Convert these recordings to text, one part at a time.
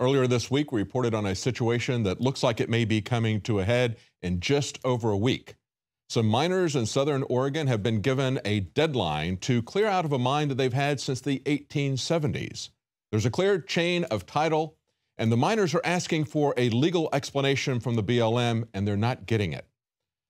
Earlier this week, we reported on a situation that looks like it may be coming to a head in just over a week. Some miners in southern Oregon have been given a deadline to clear out of a mine that they've had since the 1870s. There's a clear chain of title, and the miners are asking for a legal explanation from the BLM, and they're not getting it.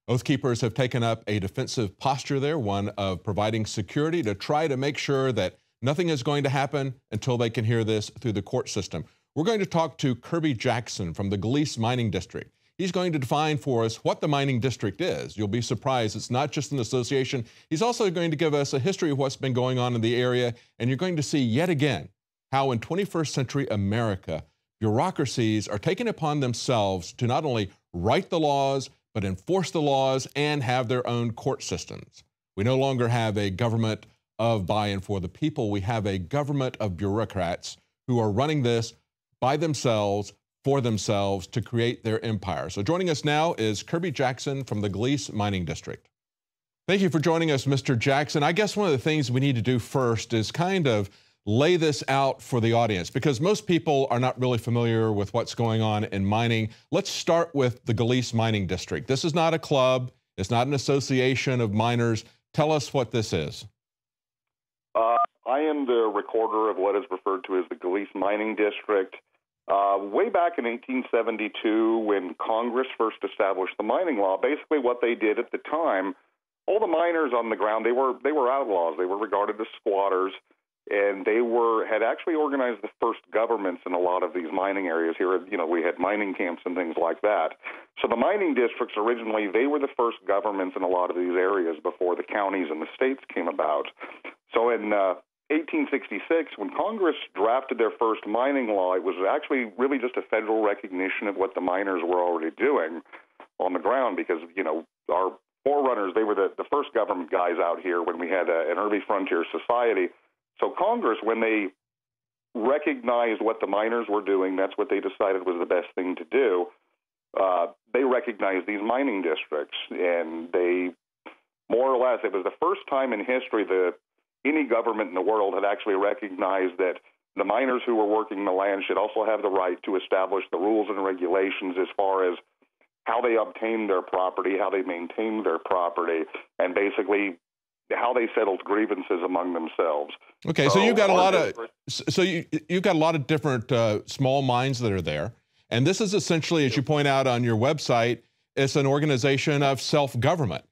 Oath keepers have taken up a defensive posture there, one of providing security to try to make sure that nothing is going to happen until they can hear this through the court system. We're going to talk to Kirby Jackson from the Galice Mining District. He's going to define for us what the mining district is. You'll be surprised. It's not just an association. He's also going to give us a history of what's been going on in the area, and you're going to see yet again how in 21st century America, bureaucracies are taking upon themselves to not only write the laws, but enforce the laws and have their own court systems. We no longer have a government of by and for the people. We have a government of bureaucrats who are running this by themselves for themselves to create their empire. So joining us now is Kirby Jackson from the Galice Mining District. Thank you for joining us, Mr. Jackson. I guess one of the things we need to do first is kind of lay this out for the audience because most people are not really familiar with what's going on in mining. Let's start with the Galice Mining District. This is not a club, it's not an association of miners. Tell us what this is. I am the recorder of what is referred to as the Galice Mining District. Uh, way back in 1872, when Congress first established the mining law, basically what they did at the time, all the miners on the ground they were they were outlaws. They were regarded as squatters, and they were had actually organized the first governments in a lot of these mining areas. Here, you know, we had mining camps and things like that. So the mining districts originally they were the first governments in a lot of these areas before the counties and the states came about. So in uh, 1866, when Congress drafted their first mining law, it was actually really just a federal recognition of what the miners were already doing on the ground because, you know, our forerunners, they were the, the first government guys out here when we had a, an early frontier society. So Congress, when they recognized what the miners were doing, that's what they decided was the best thing to do. Uh, they recognized these mining districts, and they more or less, it was the first time in history the any government in the world had actually recognized that the miners who were working the land should also have the right to establish the rules and regulations as far as how they obtain their property, how they maintain their property, and basically how they settled grievances among themselves. Okay, so, so you've got a lot of so you you've got a lot of different uh, small mines that are there, and this is essentially, as you point out on your website, it's an organization of self government.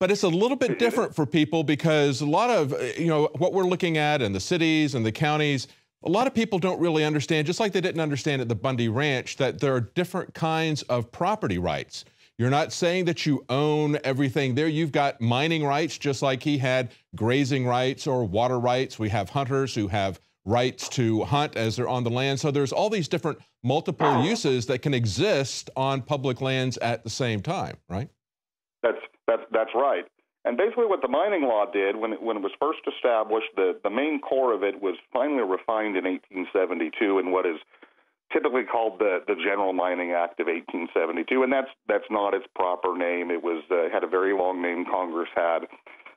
But it's a little bit different for people because a lot of, uh, you know, what we're looking at in the cities and the counties, a lot of people don't really understand, just like they didn't understand at the Bundy Ranch, that there are different kinds of property rights. You're not saying that you own everything there. You've got mining rights, just like he had grazing rights or water rights. We have hunters who have rights to hunt as they're on the land. So there's all these different multiple uses that can exist on public lands at the same time, right? That's that's that's right. And basically, what the mining law did when it, when it was first established, the the main core of it was finally refined in 1872 in what is typically called the the General Mining Act of 1872, and that's that's not its proper name. It was uh, had a very long name Congress had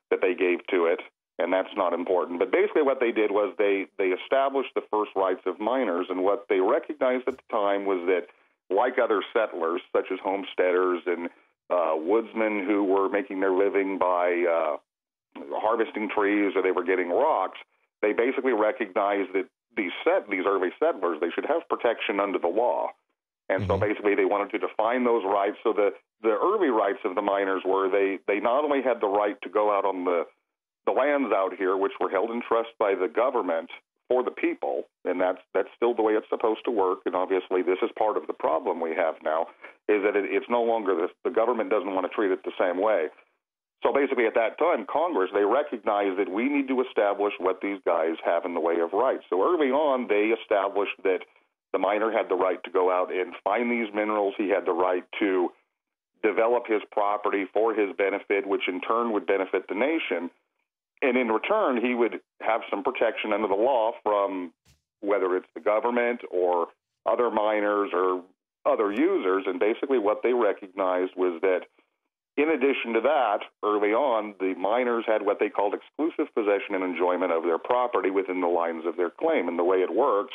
that they gave to it, and that's not important. But basically, what they did was they they established the first rights of miners, and what they recognized at the time was that, like other settlers, such as homesteaders and uh, woodsmen who were making their living by uh, harvesting trees or they were getting rocks, they basically recognized that these set these early settlers they should have protection under the law. And mm-hmm. so basically they wanted to define those rights. So the, the early rights of the miners were they, they not only had the right to go out on the the lands out here, which were held in trust by the government, for the people, and that's that's still the way it's supposed to work. And obviously, this is part of the problem we have now, is that it, it's no longer the, the government doesn't want to treat it the same way. So basically, at that time, Congress they recognized that we need to establish what these guys have in the way of rights. So early on, they established that the miner had the right to go out and find these minerals. He had the right to develop his property for his benefit, which in turn would benefit the nation and in return, he would have some protection under the law from whether it's the government or other miners or other users. And basically, what they recognized was that in addition to that, early on, the miners had what they called exclusive possession and enjoyment of their property within the lines of their claim. And the way it works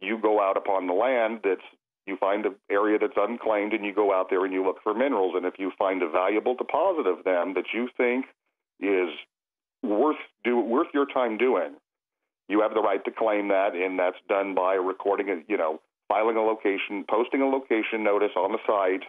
you go out upon the land that's you find an area that's unclaimed and you go out there and you look for minerals. And if you find a valuable deposit of them that you think is worth do worth your time doing, you have the right to claim that, and that's done by recording it. You know, filing a location, posting a location notice on the site.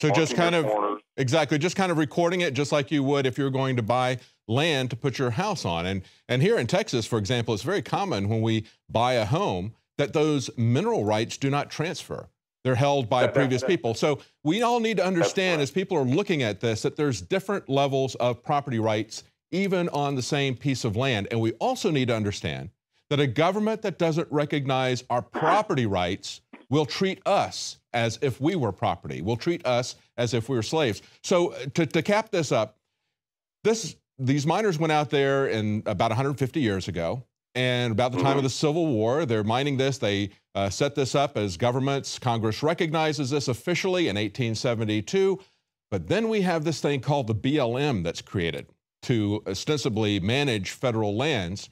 So just kind of corners. exactly, just kind of recording it, just like you would if you're going to buy land to put your house on. And and here in Texas, for example, it's very common when we buy a home that those mineral rights do not transfer. They're held by that, previous that, people. So we all need to understand as people are looking at this that there's different levels of property rights even on the same piece of land. And we also need to understand that a government that doesn't recognize our property rights will treat us as if we were property, will treat us as if we were slaves. So uh, to, to cap this up, this these miners went out there in about 150 years ago and about the time mm-hmm. of the Civil War, they're mining this. They uh, set this up as governments. Congress recognizes this officially in 1872. But then we have this thing called the BLM that's created to ostensibly manage federal lands.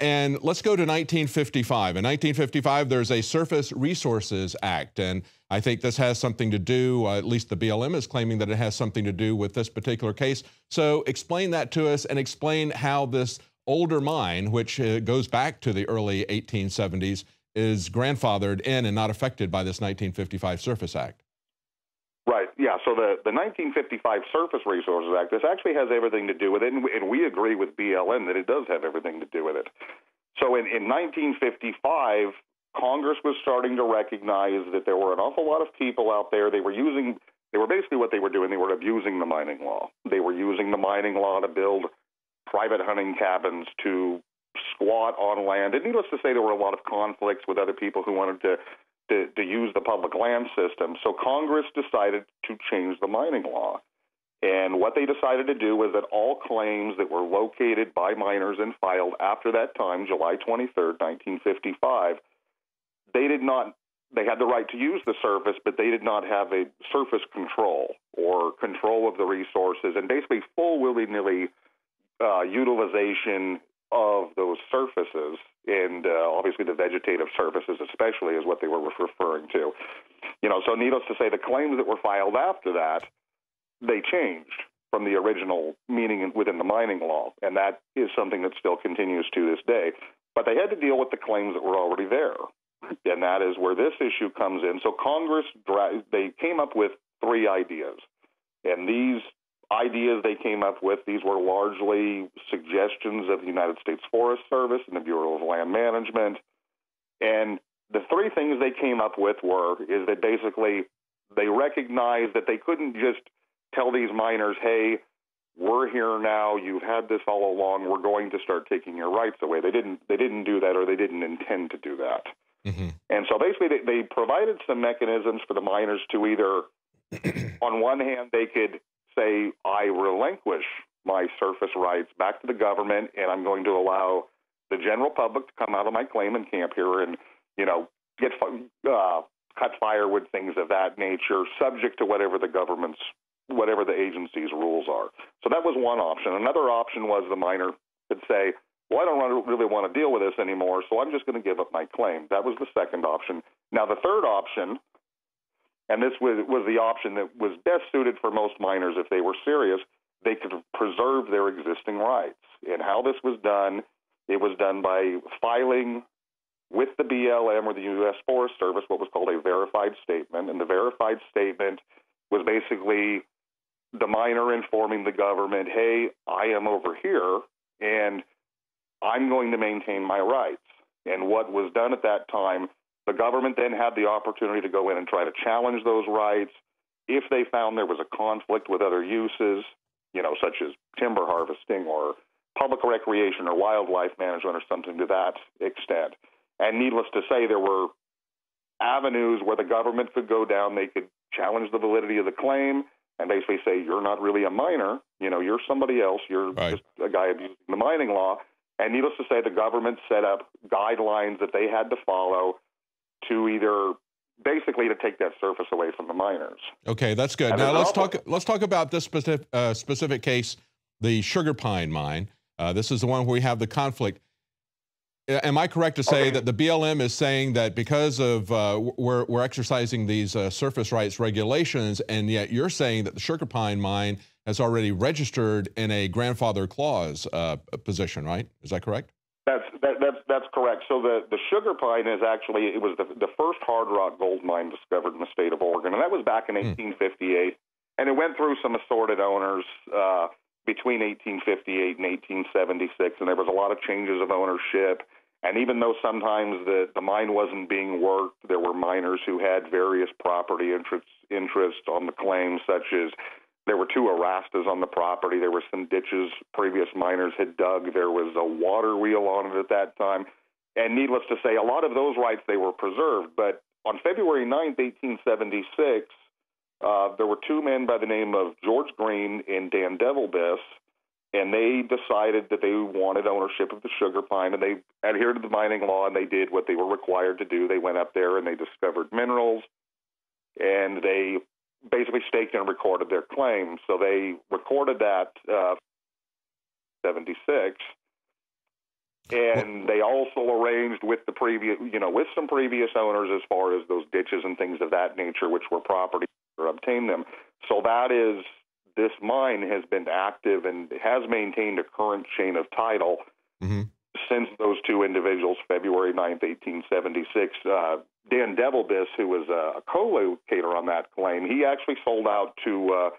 And let's go to 1955. In 1955, there's a Surface Resources Act. And I think this has something to do, uh, at least the BLM is claiming that it has something to do with this particular case. So explain that to us and explain how this older mine, which uh, goes back to the early 1870s, is grandfathered in and not affected by this 1955 Surface Act. So the, the 1955 Surface Resources Act, this actually has everything to do with it, and we, and we agree with BLM that it does have everything to do with it. So in, in 1955, Congress was starting to recognize that there were an awful lot of people out there. They were using, they were basically what they were doing. They were abusing the mining law. They were using the mining law to build private hunting cabins to squat on land. And needless to say, there were a lot of conflicts with other people who wanted to, to, to use the public land system. So Congress decided to change the mining law. And what they decided to do was that all claims that were located by miners and filed after that time, July 23rd, 1955, they did not they had the right to use the surface, but they did not have a surface control or control of the resources, and basically full willy nilly uh, utilization of those surfaces, and uh, obviously the vegetative surfaces, especially, is what they were referring to. You know, so needless to say, the claims that were filed after that, they changed from the original meaning within the mining law, and that is something that still continues to this day. But they had to deal with the claims that were already there, and that is where this issue comes in. So Congress, they came up with three ideas, and these ideas they came up with. These were largely suggestions of the United States Forest Service and the Bureau of Land Management. And the three things they came up with were is that basically they recognized that they couldn't just tell these miners, hey, we're here now, you've had this all along, we're going to start taking your rights away. They didn't they didn't do that or they didn't intend to do that. Mm-hmm. And so basically they, they provided some mechanisms for the miners to either on one hand they could say I relinquish my surface rights back to the government, and I'm going to allow the general public to come out of my claimant camp here and, you know, get uh, cut firewood, things of that nature, subject to whatever the government's, whatever the agency's rules are. So that was one option. Another option was the miner could say, well, I don't really want to deal with this anymore, so I'm just going to give up my claim. That was the second option. Now, the third option and this was, was the option that was best suited for most miners if they were serious. They could preserve their existing rights. And how this was done, it was done by filing with the BLM or the U.S. Forest Service what was called a verified statement. And the verified statement was basically the miner informing the government, hey, I am over here and I'm going to maintain my rights. And what was done at that time the government then had the opportunity to go in and try to challenge those rights if they found there was a conflict with other uses, you know, such as timber harvesting or public recreation or wildlife management or something to that extent. And needless to say, there were avenues where the government could go down. They could challenge the validity of the claim and basically say, you're not really a miner. You know, you're somebody else. You're right. just a guy abusing the mining law. And needless to say, the government set up guidelines that they had to follow to either basically to take that surface away from the miners. Okay, that's good. And now let's talk. Let's talk about this specific uh, specific case, the Sugar Pine mine. Uh, this is the one where we have the conflict. Am I correct to say okay. that the BLM is saying that because of uh, we're, we're exercising these uh, surface rights regulations, and yet you're saying that the sugar pine mine has already registered in a grandfather clause uh, position, right? Is that correct? That's that, that's that's correct. So the the sugar pine is actually it was the the first hard rock gold mine discovered in the state of Oregon, and that was back in 1858, hmm. and it went through some assorted owners. Uh, between 1858 and 1876, and there was a lot of changes of ownership. And even though sometimes the, the mine wasn't being worked, there were miners who had various property interests interests on the claim, such as there were two arastas on the property. There were some ditches previous miners had dug. There was a water wheel on it at that time. And needless to say, a lot of those rights they were preserved. But on February 9th, 1876, uh, there were two men by the name of George Green and Dan Devilbiss, and they decided that they wanted ownership of the sugar pine, and they adhered to the mining law, and they did what they were required to do. They went up there and they discovered minerals, and they basically staked and recorded their claim. So they recorded that uh, 76 and they also arranged with the previous, you know, with some previous owners as far as those ditches and things of that nature, which were property or obtain them. So that is this mine has been active and has maintained a current chain of title mm-hmm. Since those two individuals, February 9th, 1876. Uh, Dan Devilbiss, who was a, a co-locator on that claim, he actually sold out to uh,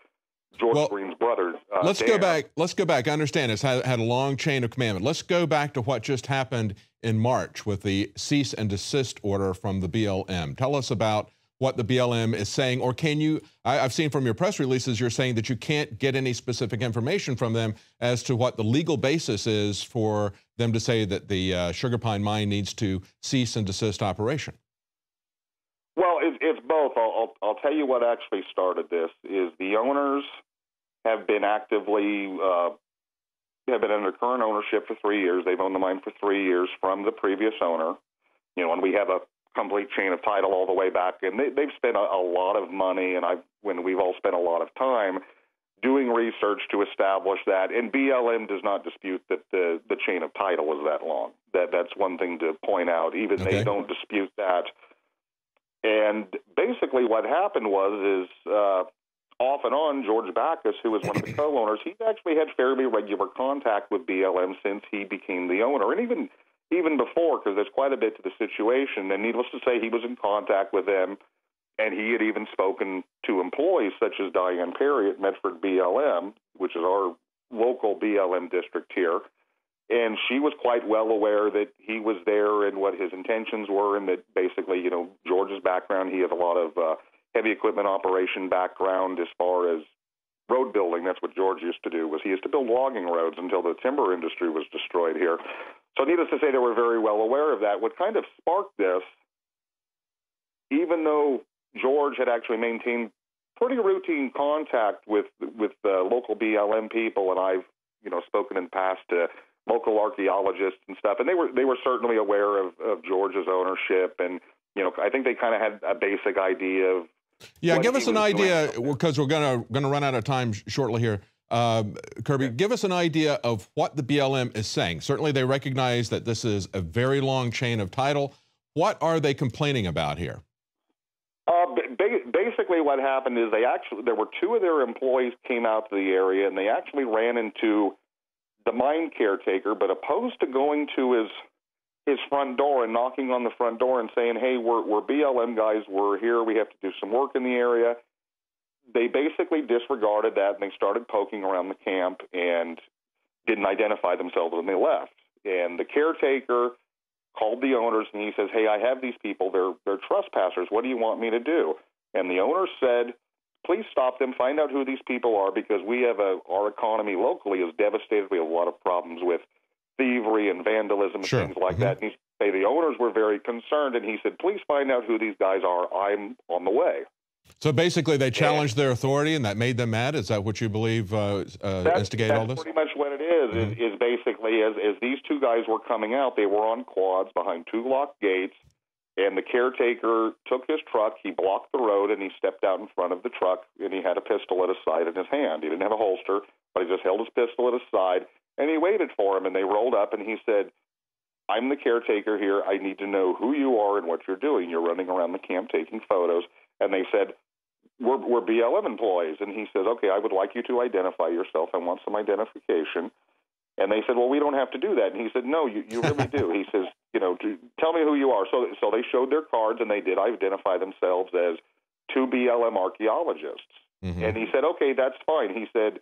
George well, Green's brother. Uh, let's Dan. go back. Let's go back. I understand it's had, had a long chain of command. Let's go back to what just happened in March with the cease and desist order from the BLM. Tell us about what the BLM is saying, or can you? I, have seen from your press releases you're saying that you can't get any specific information from them as to what the legal basis is for them to say that the uh, sugar pine mine needs to cease and desist operation. Well, it, it's both. I'll, I'll, I'll, tell you what actually started this is the owners have been actively uh, have been under current ownership for three years. They've owned the mine for three years from the previous owner. You know, and we have a complete chain of title all the way back, and they, they've spent a, a lot of money, and I've when we've all spent a lot of time doing research to establish that. And BLM does not dispute that the the chain of title is that long. That that's one thing to point out. Even okay. they don't dispute that. And basically, what happened was is uh, off and on George Backus, who was one of the co-owners, he's actually had fairly regular contact with BLM since he became the owner, and even even before, because there's quite a bit to the situation. And needless to say, he was in contact with them, and he had even spoken to employees such as Diane Perry at Medford BLM, which is our local BLM district here. And she was quite well aware that he was there and what his intentions were, and that basically, you know, George's background, he has a lot of uh, heavy equipment operation background as far as road building. That's what George used to do. Was he used to build logging roads until the timber industry was destroyed here. So, needless to say, they were very well aware of that. What kind of sparked this, even though George had actually maintained pretty routine contact with with uh, local BLM people, and I've you know spoken in the past to local archaeologists and stuff, and they were they were certainly aware of, of George's ownership, and you know I think they kind of had a basic idea of. Yeah, give us an idea because we're gonna gonna run out of time shortly here. Um, Kirby, give us an idea of what the BLM is saying. Certainly, they recognize that this is a very long chain of title. What are they complaining about here? Uh, basically, what happened is they actually there were two of their employees came out to the area and they actually ran into the mine caretaker, but opposed to going to his his front door and knocking on the front door and saying, "Hey, we're we're BLM guys. We're here. We have to do some work in the area." They basically disregarded that and they started poking around the camp and didn't identify themselves when they left. And the caretaker called the owners and he says, "Hey, I have these people. They're they're trespassers. What do you want me to do?" And the owner said, "Please stop them. Find out who these people are because we have a our economy locally is devastated. We have a lot of problems with thievery and vandalism and sure. things like mm-hmm. that." And he say the owners were very concerned and he said, "Please find out who these guys are. I'm on the way." So basically, they challenged their authority, and that made them mad. Is that what you believe uh, uh, that's, instigated that's all this? Pretty much what it is, mm-hmm. is. Is basically as as these two guys were coming out, they were on quads behind two locked gates, and the caretaker took his truck. He blocked the road, and he stepped out in front of the truck, and he had a pistol at his side in his hand. He didn't have a holster, but he just held his pistol at his side, and he waited for him. And they rolled up, and he said, I'm the caretaker here. I need to know who you are and what you're doing. You're running around the camp taking photos. And they said, we're, we're BLM employees. And he says, okay, I would like you to identify yourself. I want some identification. And they said, well, we don't have to do that. And he said, no, you, you really do. He says, you know, tell me who you are. So, so they showed their cards and they did identify themselves as two BLM archaeologists. Mm-hmm. And he said, okay, that's fine. He said,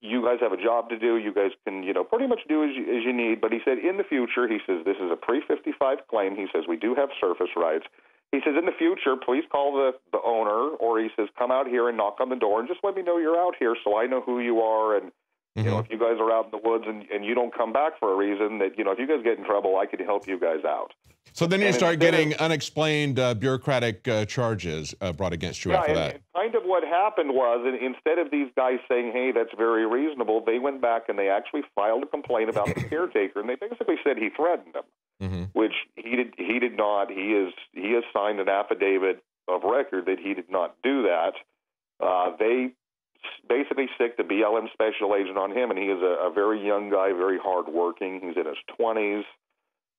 you guys have a job to do. You guys can, you know, pretty much do as you, as you need. But he said, in the future, he says, this is a pre 55 claim. He says, we do have surface rights. He says, in the future, please call the, the owner, or he says, come out here and knock on the door and just let me know you're out here so I know who you are. And, mm-hmm. you know, mm-hmm. if you guys are out in the woods and, and you don't come back for a reason, that, you know, if you guys get in trouble, I could help you guys out. So then you and start getting of, unexplained uh, bureaucratic uh, charges uh, brought against you yeah, after that. kind of what happened was, instead of these guys saying, "Hey, that's very reasonable," they went back and they actually filed a complaint about the caretaker, and they basically said he threatened them, mm-hmm. which he did. He did not. He is. He has signed an affidavit of record that he did not do that. Uh, they basically stick the BLM special agent on him, and he is a, a very young guy, very hardworking. He's in his twenties.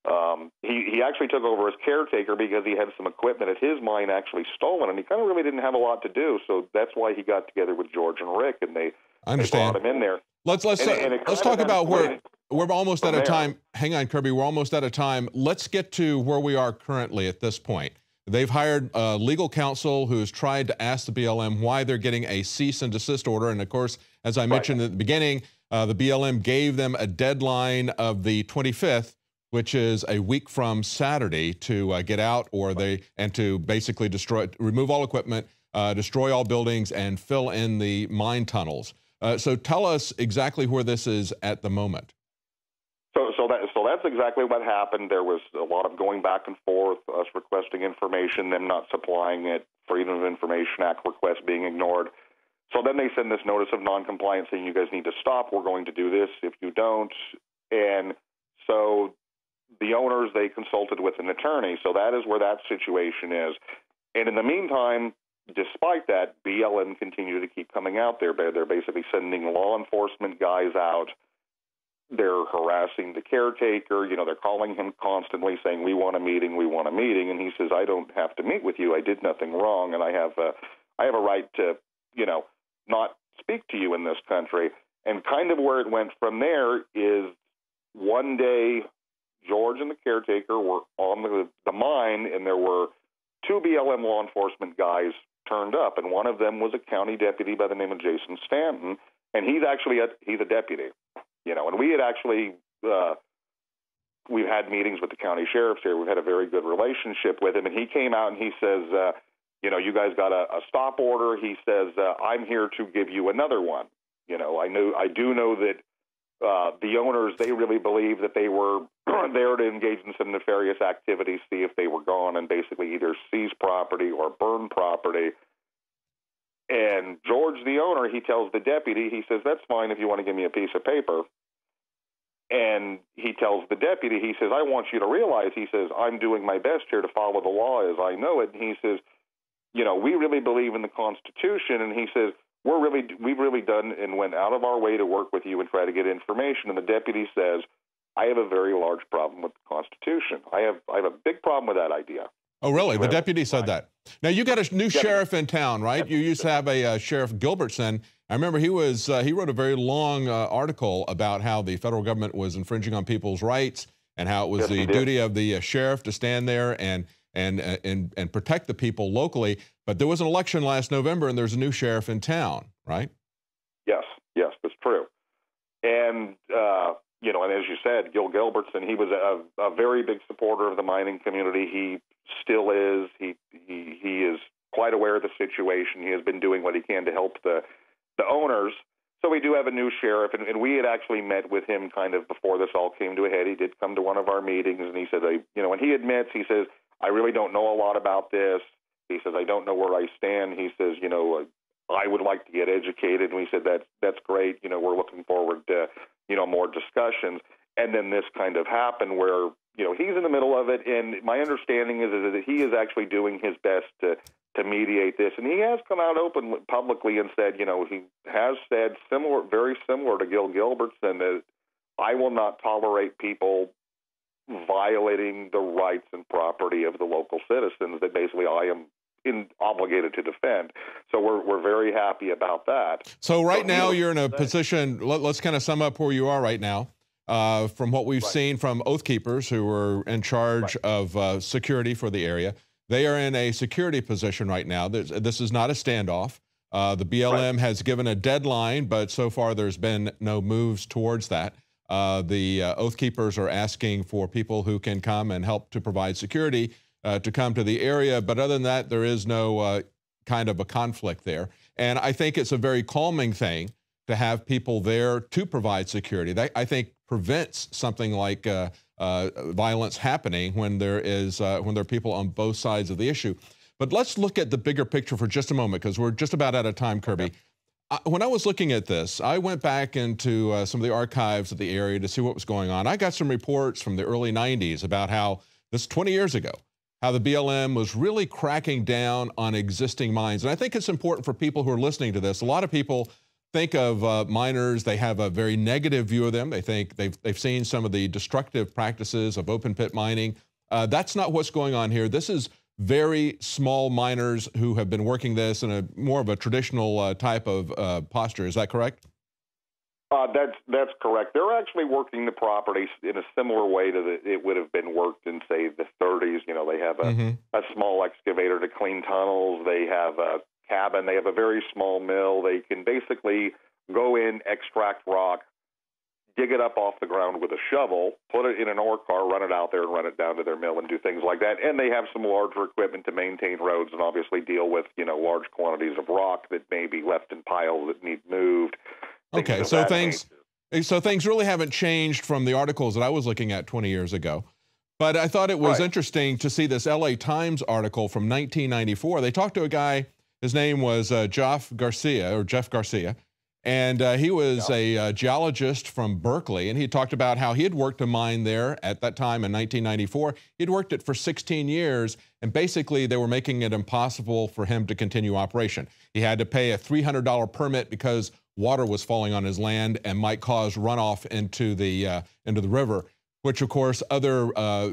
Um, he he actually took over as caretaker because he had some equipment at his mine actually stolen, and he kind of really didn't have a lot to do. So that's why he got together with George and Rick, and they, I understand. they brought him in there. Let's let's and, uh, and let's talk about where we're almost out of time. Hang on, Kirby. We're almost out of time. Let's get to where we are currently at this point. They've hired a legal counsel who's tried to ask the BLM why they're getting a cease and desist order. And of course, as I mentioned right. at the beginning, uh, the BLM gave them a deadline of the 25th which is a week from Saturday to uh, get out or they and to basically destroy, remove all equipment, uh, destroy all buildings, and fill in the mine tunnels. Uh, so tell us exactly where this is at the moment. So, so that so that's exactly what happened. There was a lot of going back and forth, us requesting information, them not supplying it, Freedom of Information Act requests being ignored. So then they send this notice of noncompliance saying you guys need to stop. We're going to do this if you don't. And so the owners they consulted with an attorney. So that is where that situation is. And in the meantime, despite that, BLM continue to keep coming out there. They're basically sending law enforcement guys out. They're harassing the caretaker. You know, they're calling him constantly, saying, "We want a meeting. We want a meeting." And he says, "I don't have to meet with you. I did nothing wrong, and I have a, I have a right to, you know, not speak to you in this country." And kind of where it went from there is one day George and the caretaker were on the, the mine, and there were two BLM law enforcement guys turned up, and one of them was a county deputy by the name of Jason Stanton, and he's actually a, he's a deputy, you know. And we had actually uh, we've had meetings with the county sheriffs here. We've had a very good relationship with him, and he came out and he says, uh, you know, you guys got a, a stop order. He says, uh, I'm here to give you another one. You know, I know I do know that uh, the owners they really believe that they were there to engage in some nefarious activities, see if they were gone, and basically either seize property or burn property. And George, the owner, he tells the deputy, he says, "That's fine if you want to give me a piece of paper." And he tells the deputy, he says, "I want you to realize," he says, "I'm doing my best here to follow the law as I know it." And he says, "You know, we really believe in the Constitution." And he says, we're really we've really done and went out of our way to work with you and try to get information. And the deputy says, I have a very large problem with the Constitution. I have I have a big problem with that idea. Oh, really? The deputy said that. Now you got a new sheriff in town, right? You used to have a uh, sheriff Gilbertson. I remember he was uh, he wrote a very long uh, article about how the federal government was infringing on people's rights and how it was yes, the duty of the uh, sheriff to stand there and and uh, and and protect the people locally. But there was an election last November, and there's a new sheriff in town, right? Yes, yes, that's true. And uh, you know, and as you said, Gil Gilbertson, he was a, a very big supporter of the mining community. He still is. He he he is quite aware of the situation. He has been doing what he can to help the the owners. So we do have a new sheriff, and, and we had actually met with him kind of before this all came to a head. He did come to one of our meetings, and he said, you know, and he admits, he says, I really don't know a lot about this. He says, I don't know where I stand. He says, you know, I would like to get educated. And we said, that's, that's great. You know, we're looking forward to, you know, more discussions. And then this kind of happened where, you know, he's in the middle of it. And my understanding is, is that he is actually doing his best to, to mediate this. And he has come out open publicly and said, you know, he has said similar, very similar to Gil Gilbertson that I will not tolerate people violating the rights and property of the local citizens that basically I am in, obligated to defend. So we're, we're very happy about that. So right now you're in a position, let, us kind of sum up where you are right now. Uh, from what we've right. seen from Oath Keepers who are in charge right. of uh, security for the area, they are in a security position right now. There's, this is not a standoff. Uh, the BLM right. has given a deadline, but so far there's been no moves towards that. Uh, the uh, Oath Keepers are asking for people who can come and help to provide security uh, to come to the area. But other than that, there is no uh, kind of a conflict there. And I think it's a very calming thing to have people there to provide security. That, I think, prevents something like uh, violence happening when there is when there are people on both sides of the issue. But let's look at the bigger picture for just a moment because we're just about out of time, Kirby. Okay when I was looking at this, I went back into uh, some of the archives of the area to see what was going on. I got some reports from the early 90s about how this 20 years ago, how the BLM was really cracking down on existing mines. And I think it's important for people who are listening to this. A lot of people think of uh, miners, they have a very negative view of them. They think they've, they've seen some of the destructive practices of open pit mining. Uh, that's not what's going on here. This is very small miners who have been working this in a more of a traditional uh, type of uh, posture. Is that correct? Uh, that's that's correct. They're actually working the property in a similar way to the, it would have been worked in, say, the 30s. You know, they have a, mm-hmm. a small excavator to clean tunnels. They have a cabin. They have a very small mill. They can basically go in, extract rock, dig it up off the ground with a shovel, put it in an ore car, run it out there, and run it down to their mill and do things like that. And they have some larger equipment to maintain roads and obviously deal with you know large quantities of rock that may be left in piles that need moved. Okay, so things nature. so things really haven't changed from the articles that I was looking at 20 years ago. But I thought it was right. interesting to see this LA Times article from 1994. They talked to a guy, his name was uh, Jeff Garcia or Jeff Garcia and uh, he was yeah. a uh, geologist from Berkeley, and he talked about how he had worked a mine there at that time in 1994. He'd worked it for 16 years, and basically they were making it impossible for him to continue operation. He had to pay a $300 permit because water was falling on his land and might cause runoff into the uh, into the river. Which, of course, other uh,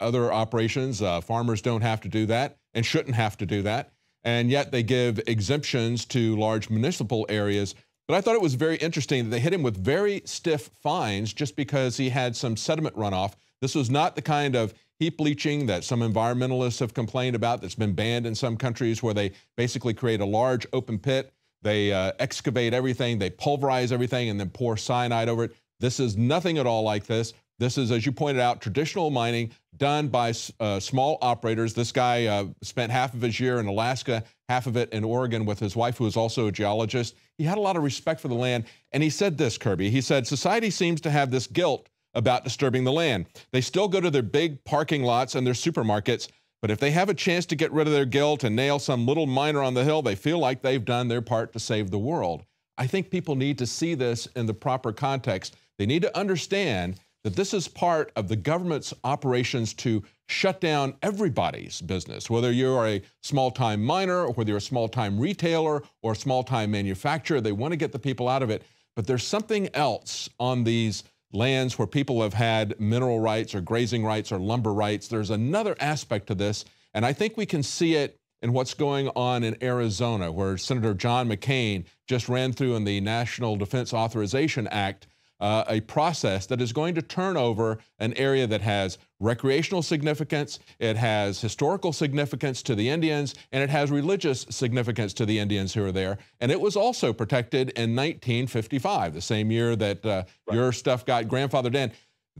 other operations, uh, farmers don't have to do that and shouldn't have to do that. And yet they give exemptions to large municipal areas but I thought it was very interesting that they hit him with very stiff fines just because he had some sediment runoff. This was not the kind of heap leaching that some environmentalists have complained about that's been banned in some countries where they basically create a large open pit, they uh, excavate everything, they pulverize everything, and then pour cyanide over it. This is nothing at all like this. This is, as you pointed out, traditional mining done by uh, small operators. This guy uh, spent half of his year in Alaska, half of it in Oregon with his wife, who is also a geologist. He had a lot of respect for the land. And he said this, Kirby. He said, Society seems to have this guilt about disturbing the land. They still go to their big parking lots and their supermarkets, but if they have a chance to get rid of their guilt and nail some little miner on the hill, they feel like they've done their part to save the world. I think people need to see this in the proper context. They need to understand that this is part of the government's operations to shut down everybody's business, whether you're a small time miner or whether you're a small time retailer or a small time manufacturer. They want to get the people out of it. But there's something else on these lands where people have had mineral rights or grazing rights or lumber rights. There's another aspect to this, and I think we can see it in what's going on in Arizona, where Senator John McCain just ran through in the National Defense Authorization Act uh, a process that is going to turn over an area that has recreational significance, it has historical significance to the Indians, and it has religious significance to the Indians who are there. And it was also protected in 1955, the same year that uh, right. your stuff got grandfathered in.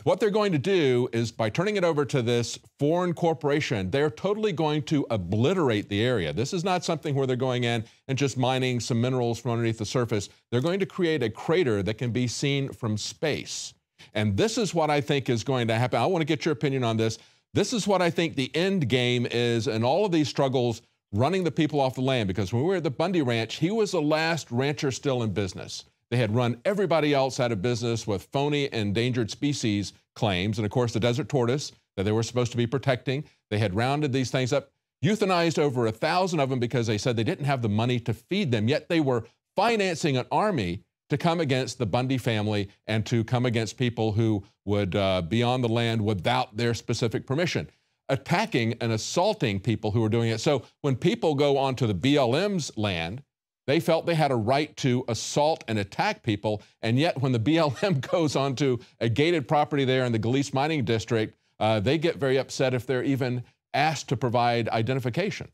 What they're going to do is by turning it over to this foreign corporation, they're totally going to obliterate the area. This is not something where they're going in and just mining some minerals from underneath the surface. They're going to create a crater that can be seen from space. And this is what I think is going to happen. I want to get your opinion on this. This is what I think the end game is in all of these struggles running the people off the land. Because when we were at the Bundy Ranch, he was the last rancher still in business. They had run everybody else out of business with phony endangered species claims. And of course, the desert tortoise that they were supposed to be protecting, they had rounded these things up, euthanized over a thousand of them because they said they didn't have the money to feed them. Yet they were financing an army to come against the Bundy family and to come against people who would uh, be on the land without their specific permission, attacking and assaulting people who are doing it. So when people go onto the BLM's land, they felt they had a right to assault and attack people. And yet, when the BLM goes onto a gated property there in the Galice Mining District, uh, they get very upset if they're even asked to provide identification.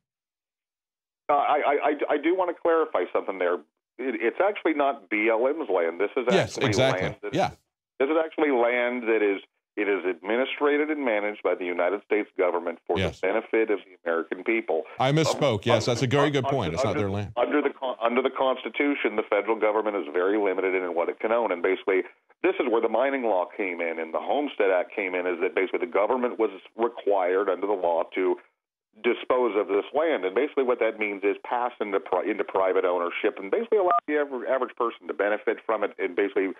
Uh, I, I, I do want to clarify something there. It, it's actually not BLM's land. This is yes, actually exactly. land. That, yeah. This is actually land that is it is administrated and managed by the United States government for yes. the benefit of the American people. I misspoke. Um, yes, that's a very good point. It's under, not their land. Under the under the Constitution, the federal government is very limited in what it can own, and basically, this is where the mining law came in and the Homestead Act came in. Is that basically the government was required under the law to dispose of this land, and basically what that means is pass into into private ownership, and basically allow the average person to benefit from it, and basically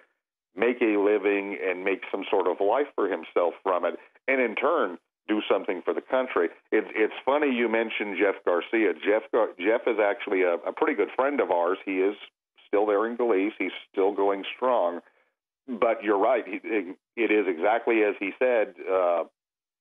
make a living and make some sort of life for himself from it, and in turn do something for the country. It, it's funny you mentioned Jeff Garcia. Jeff Jeff is actually a, a pretty good friend of ours. He is still there in Galice. He's still going strong. But you're right. He, it is exactly as he said. Uh,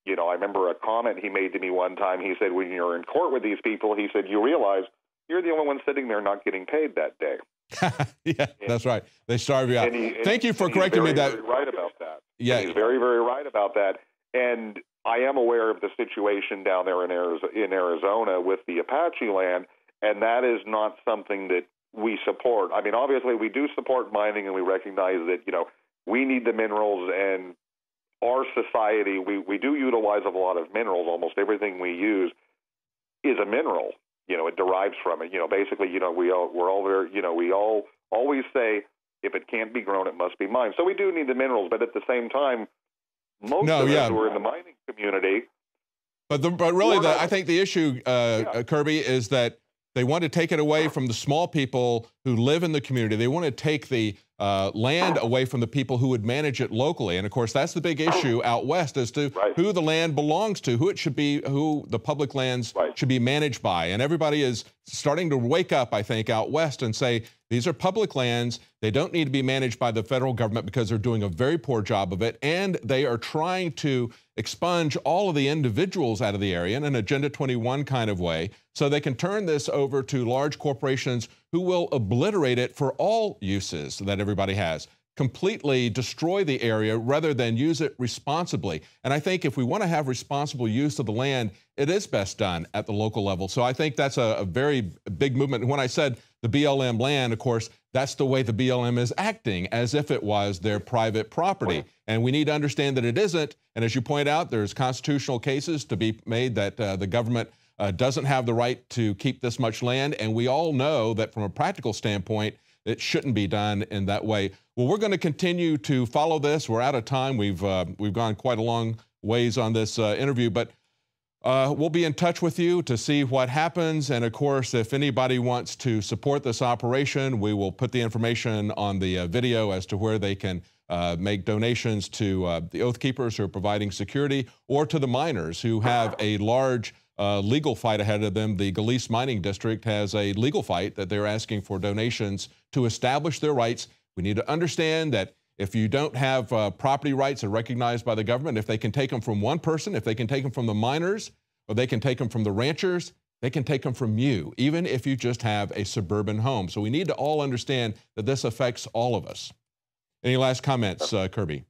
you know, I remember a comment he made to me one time. He said, "When you're in court with these people, he said you realize you're the only one sitting there not getting paid that day." yeah, and, that's right. They starve you out. He, Thank you for correcting very, me. That very right about that. Yeah, and he's very, very right about that. And I am aware of the situation down there in Arizona, in Arizona with the Apache land, and that is not something that we support. I mean, obviously, we do support mining, and we recognize that you know we need the minerals, and our society we we do utilize a lot of minerals. Almost everything we use is a mineral you know, it derives from it. You know, basically, you know, we all we're all very, you know, we all always say if it can't be grown, it must be mined. So we do need the minerals, but at the same time, most no, of yeah. us who are in the mining community. But the, but really, the, I think the issue, uh, yeah. Kirby, is that they want to take it away from the small people who live in the community. They want to take the uh, land away from the people who would manage it locally. And of course, that's the big issue out west as to right. who the land belongs to, who it should be, who the public lands right. should be managed by. And everybody is starting to wake up, I think, out west and say these are public lands. They don't need to be managed by the federal government because they're doing a very poor job of it. And they are trying to expunge all of the individuals out of the area in an Agenda 21 kind of way so they can turn this over to large corporations who will obliterate it for all uses that everybody has completely destroy the area rather than use it responsibly. And I think if we want to have responsible use of the land, it is best done at the local level. So I think that's a, a very big movement. When I said the BLM land, of course, that's the way the BLM is acting, as if it was their private property. And we need to understand that it isn't. And as you point out, there's constitutional cases to be made that uh, the government uh, doesn't have the right to keep this much land. And we all know that from a practical standpoint, it shouldn't be done in that way. Well, we're going to continue to follow this. We're out of time. We've uh, we've gone quite a long ways on this uh, interview, but uh, we'll be in touch with you to see what happens. And of course, if anybody wants to support this operation, we will put the information on the uh, video as to where they can uh, make donations to uh, the Oath Keepers who are providing security or to the miners who have a large uh, legal fight ahead of them. The Galice Mining District has a legal fight that they're asking for donations to establish their rights. We need to understand that if you don't have uh, property rights that are recognized by the government, if they can take them from one person, if they can take them from the miners, or they can take them from the ranchers, they can take them from you, even if you just have a suburban home. So we need to all understand that this affects all of us. Any last comments, uh, Kirby?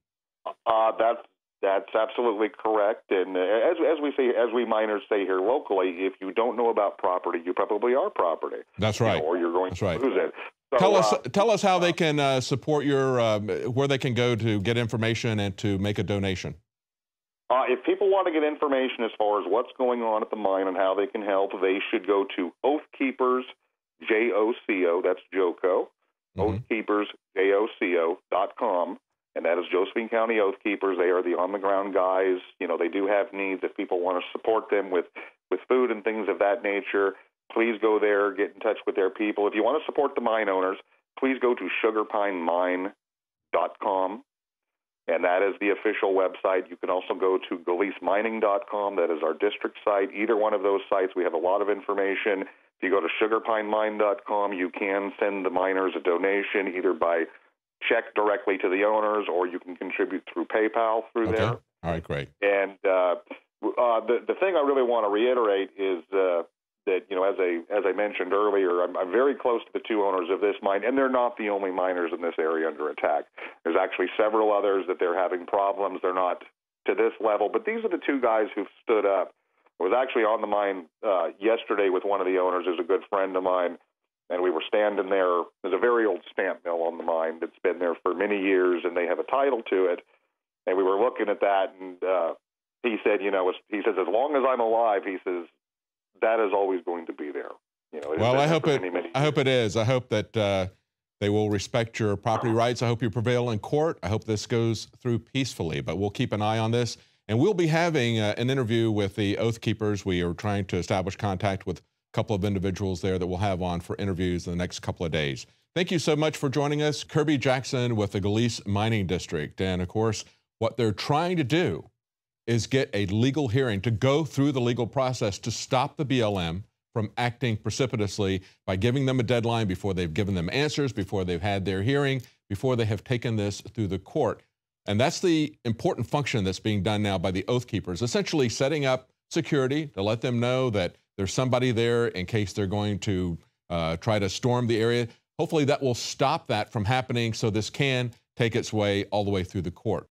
Uh, that's that's absolutely correct. And uh, as, as we say, as we miners say here locally, if you don't know about property, you probably are property. That's right. You know, or you're going That's to right. lose it. So, tell us, uh, tell us how they can uh, support your, uh, where they can go to get information and to make a donation. Uh, if people want to get information as far as what's going on at the mine and how they can help, they should go to Oath Keepers, J O C O, that's Joco, mm-hmm. Oathkeepers, J O C O dot com and that is Josephine County Oath Keepers. They are the on the ground guys. You know, they do have needs. If people want to support them with with food and things of that nature, please go there, get in touch with their people. If you want to support the mine owners, please go to sugarpinemine.com. and that is the official website. You can also go to GaliceMining.com. That is our district site. Either one of those sites, we have a lot of information. If you go to SugarPineMine.com, you can send the miners a donation either by check directly to the owners or you can contribute through PayPal through Okay. there. All right, great. And uh, uh, the the thing I really want to reiterate is uh, that you know, as I as I mentioned earlier, I'm, I'm very close to the two owners of this mine, and they're not the only miners in this area under attack. There's actually several others that they're having problems. They're not to this level, but these are the two guys who've stood up. I was actually on the mine uh, yesterday with one of the owners, who's a good friend of mine, and we were standing there. There's a very old stamp mill on the mine that's been there for many years, and they have a title to it. And we were looking at that, and uh, he said, you know, he says, as long as I'm alive, he says, that is always going to be there. You know, Well, I hope it. many, many I hope it is. I hope that uh, they will respect your property rights. I hope you prevail in court. I hope this goes through peacefully. But we'll keep an eye on this, and we'll be having uh, an interview with the Oath Keepers. We are trying to establish contact with couple of individuals there that we'll have on for interviews in the next couple of days. Thank you so much for joining us, Kirby Jackson with the Galice Mining District, and of course, what they're trying to do is get a legal hearing to go through the legal process to stop the BLM from acting precipitously by giving them a deadline before they've given them answers, before they've had their hearing, before they have taken this through the court. And that's the important function that's being done now by the Oath Keepers, essentially setting up security to let them know that there's somebody there in case they're going to uh, try to storm the area. Hopefully, that will stop that from happening so this can take its way all the way through the court.